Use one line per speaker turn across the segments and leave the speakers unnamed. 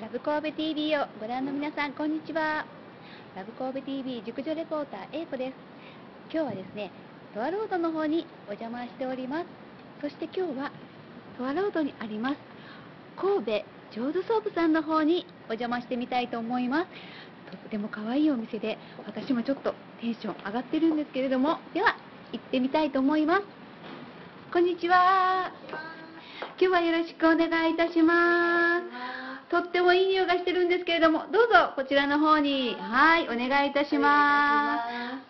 ラブ神戸 TV をご覧の皆さんこんにちは。ラブ神戸 TV 熟女レポーター A 子です。今日はですねトアロードの方にお邪魔しております。そして今日はトアロードにあります神戸ジョーズソープさんの方にお邪魔してみたいと思います。とっても可愛いお店で私もちょっとテンション上がってるんですけれどもでは行ってみたいと思います。こんにちは。今日はよろしくお願いいたします。とってもいい匂いがしてるんですけれどもどうぞこちらの方に。はいお願いいたしま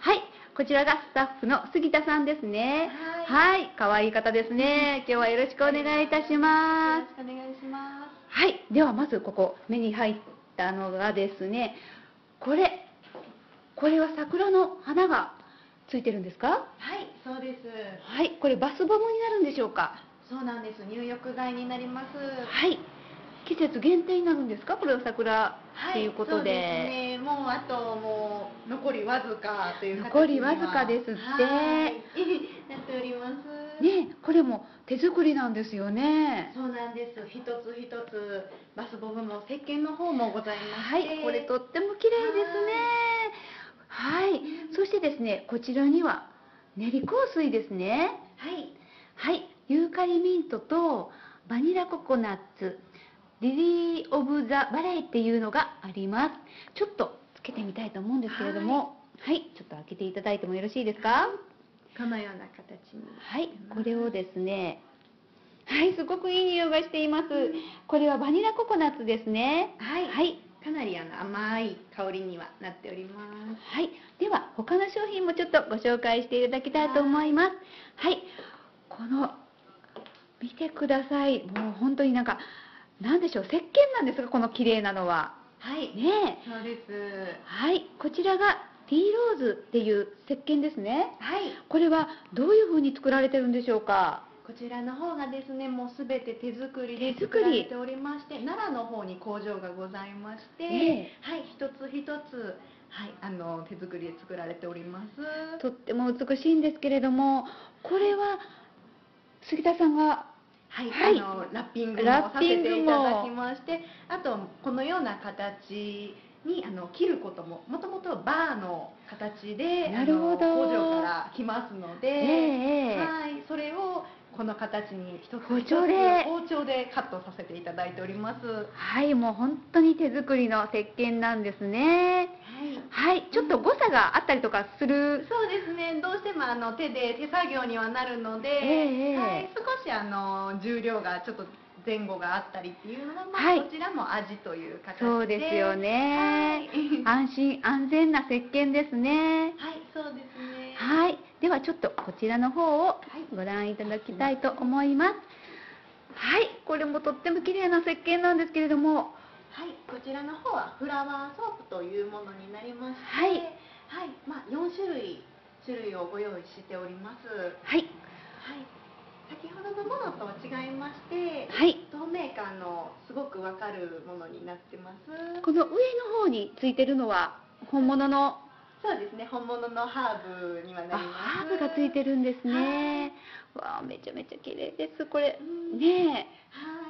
す。はいこちらがスタッフの杉田さんですね。はい。可愛い方ですね。今日はよろしくお願いいたします。
よろしくお願いします。
はいではまずここ目に入ったのがですねこれこれは桜の花がついてるんですか？
はい、そうです。
はいこれバスボムになるんでしょうか？
そうなんです。入浴剤になります。
はい季節限定になるんですか？これは桜
はい、
ということで,、
そうですね。もうあともう残りわずかという形
残りわずかですって。
はい。なっております。
ねこれも手作りなんですよね。
そうなんです。一つ一つバスボムも石鹸の方もございま
は
して、
いこれとっても綺麗ですね。はい。そしてですねこちらには練り香水ですね。
はい、
はい、ユーカリミントとバニラココナッツ、リリー・オブ・ザ・バレーっていうのがあります。ちょっとつけてみたいと思うんですけれども、はい、ちょっと開けていただいてもよろしいですか？
このような形に。
はい、これをですね、はい、すごくいい匂いがしています。これはバニラココナッツですね。
はい、
はい、
かなりあの甘い香りにはなっております。
はい、では他の商品もちょっとご紹介していただきたいと思います。はい、この見てください。もう本当になんかなんでしょう石鹸なんですかこの綺麗なのは。
はい、
ねえ。
そうです。
はい、こちらがティーローズっていう石鹸ですね。
はい。
これはどういう風に作られてるんでしょうか？
こちらの方がですね、もうすべて手作りで
手作
られておりまして、奈良の方に工場がございまして、
え
はい、一つ一つ、はい、あの手作りで作られております。
とっても美しいんですけれども、これは杉田さんが
はい、
はい。
あのラッピングも
ラッ
させ
ピングも。
ていただきまして、あとこのような形にあの切ることも、もともとバーの形で
なるほど。
工場から来ますので、
ええええ。
はい、それをこの形に一つ
包
一つ
丁で。
包丁でカットさせていただいております。は
はい、もう本当に手作りの石鹸なんですね。
い。
はい、ちょっと誤差があったりとかする。
そうですね。どうしてもあの手で手作業にはなるので、
ええ
はい、少しあの重量がちょっと前後があったりっていうのは、まあ
はい
こちらも味という形で。
そうですよね。
はい。
安心安全な石鹸ですね。
はい、そうですね。
はい、ではちょっとこちらの方を
い
ご覧いただきたいと思います。はい、これもとっても綺麗な石鹸なんですけれども、
はい、こちらの方はフラワーソープというものになりまして、
はい
はい、まあ4種類種類をご用意しております。はい、
はい、
先ほどのものと違いまして、
はい、
透明感のすごくわかるものになってます。
この上の方についてるのは本物の？
そうですね、本物のハーブにはな
あ
ります。
ハーブがついてるんですね。わあ、めちゃめちゃ綺麗です。これねえ、
はい。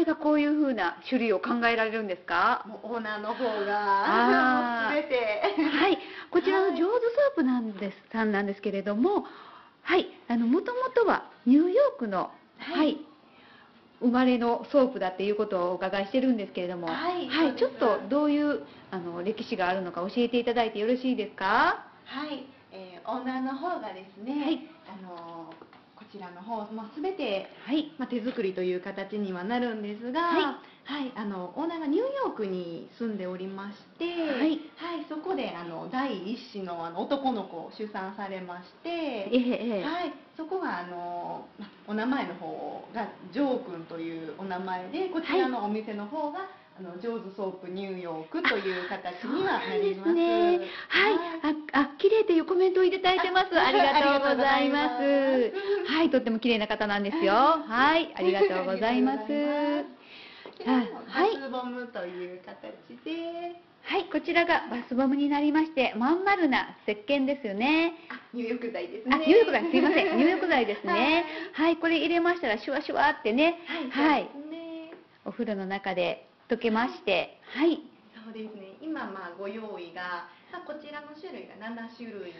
誰がこういう風な種類を考えられるんですか？
もうオーナーの方がすべて。
はい、こちらの
はい。
ジョーズソープなんですさんなんですけれども、はい、あの元々はニューヨークのは、
はい。い
生まれのソープだっていうことをお伺いしてるんですけれども、
はい。そうです。
ちょっとどういうあの歴史があるのか教えていただいてよろしいですか？
はい、えーオーナーの方がですね、
はい。
あのちらの方、まあ、全て、
はい、
まあ、手作りという形にはなるんですが、
はい。
はいあのオーナーがニューヨークに住んでおりまして、
はい。
そこであの第一子のあの男の子を出産されまして、
ええええ。
はい、そこがあのまお名前の方がジョー君というお名前でこちらのお店の方が、あのジョーズソープニューヨークという形にはなります。
すね。はい、あ、あ、綺麗というコメントをいただいてます。
あ
ありがとうございます。はい、とっても綺麗な方なんですよ。はい、ありがとうございます。はい
バスボムという形で、
はい、こちらがバスボムになりまして、まん丸な石鹸ですよね。
あ入浴剤です
あ、
ね。
入浴剤、すいません、入浴剤ですね。はい、これ入れましたら、シュワシュワってね。
はい。
はいお風呂の中で溶けまして。はい。
そうですね。今まあご用意が、まあ、こちらの種類が7種類。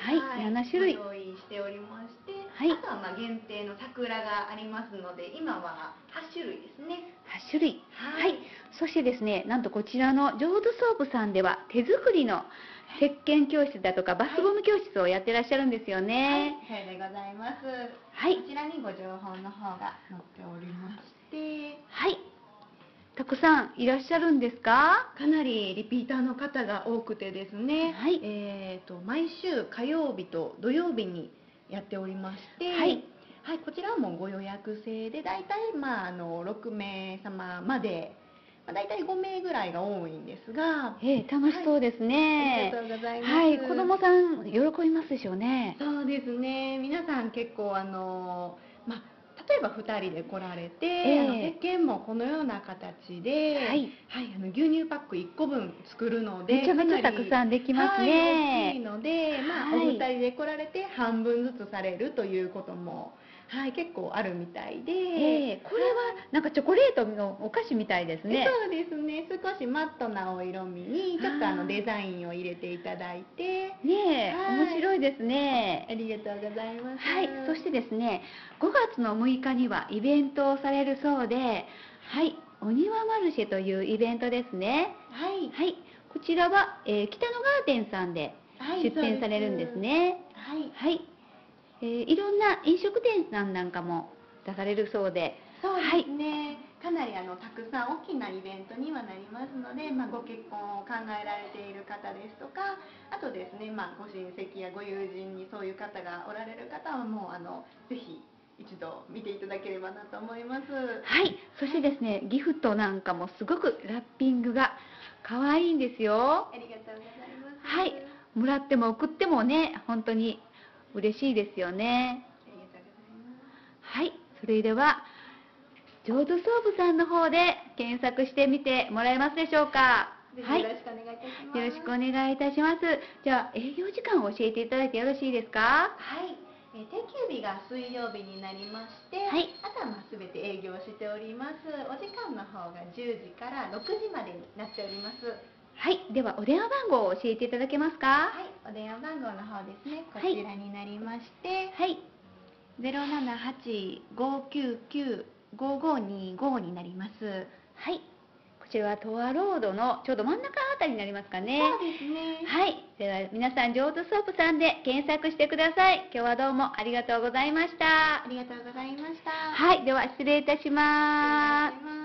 はい、7種類。
ご用意しておりまして、
はい。
あとはまあ限定の桜がありますので今は8種類ですね。
8種類。
は
はい。そしてですねなんとこちらのジョーズソープさんでは手作りの石鹸教室だとかバスボム教室をやってらっしゃるんですよね。
はい、それでございます。
はい。
こちらにご情報の方が載っておりまして。
はいたくさんいらっしゃるんですか？
かなりリピーターの方が多くてですね、
はい。
えー、と毎週火曜日と土曜日にやっておりまして、
はい。
はいこちらもご予約制で大体、まあ、あの6名様まで、まあ、大体5名ぐらいが多いんですが、
ええ楽しそうですね、
ありがとうございます、
はい、子供さん喜びますでしょうね。
そうですね。皆さん結構あの、まあ、例えば2人で来られて、
ええ。
あの石鹸もこのような形で、
はい。
あの牛乳パック1個分作るので
めちゃめちゃたくさんできますね。
はい、大きいので、まあ
はい。
お二人で来られて半分ずつされるということも、はい、結構あるみたいで、
ええこれはなんかチョコレートのお菓子みたいですね。
そうですね。少しマットなお色味にちょっとあのデザインを入れていただいて。
ね面白いですね。
ありがとうございます。
はい、そしてですね、5月の6日にはイベントをされるそうで、はい、お庭マルシェというイベントですね。
はい。
はい、こちらは、えー北野ガーデンさんで
はい
出店されるんですね。
はい。
はい、えーいろんな飲食店さんなんかも出されるそうで、
そうですね、かなりあのたくさん大きなイベントにはなりますので、まあ、ご結婚を考えられている方ですとかあとですね、まあ、ご親戚やご友人にそういう方がおられる方はもうあのぜひ一度見ていただければなと思います。
はい、そしてですね、ギフトなんかもすごくラッピングが可愛いんですよ。
ありがとうございます。
はい。もらっても送ってもね、本当に嬉しいですよね。はい、それでは、浄土総部さんの方で検索してみてもらえますでしょうか。はい、よ
ろしくお願いいたします、
ろしくお願いいたします。じゃあ、営業時間を教えていただいてよろしいですか？
はい、えー定休日が水曜日になりまして、
はい。
あとはまあ全て営業しております。お時間の方が10時から6時までになっております
はい、ではお電話番号を教えていただけますか？
はい、お電話番号の方ですねこ
はい
ちらになりまして、
はい、
078-599-5525になります
はい、こちらはトアロードのちょうど真ん中あたりになりますかね。
そうですね
はい。では皆さん、ジョーズソープさんで検索してください。今日はどうもありがとうございました
あ。りがとうございました
はい。では。
失礼いたします